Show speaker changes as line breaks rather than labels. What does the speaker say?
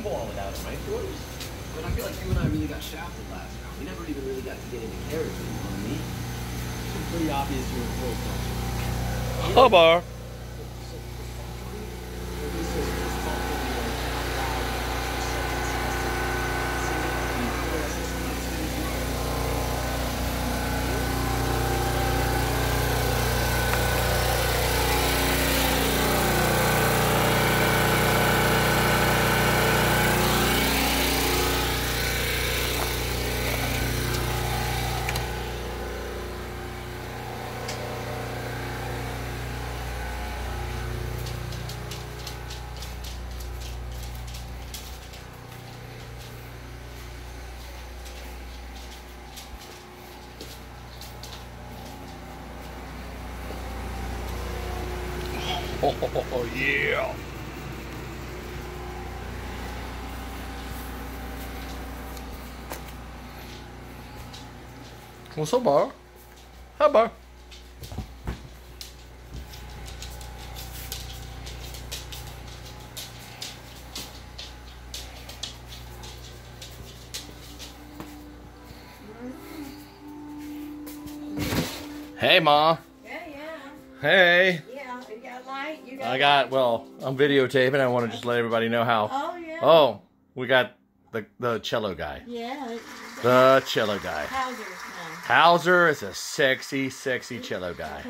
can go on without him, right, George?
But I feel like you and I really got shafted last round. We never even really got to get into character, you know what I mean?
It's pretty obvious you were close.
Hubbard. Oh, yeah. What's up, bar? Hi, bar. Hey, Ma.
Yeah, yeah.
Hey.
You got light? You got
I got, well, I'm videotaping. I want to just let everybody know how.
Oh, yeah.
Oh, we got the, the cello guy.
Yeah.
The cello guy.
Hauser's now.
Hauser is a sexy, sexy cello guy.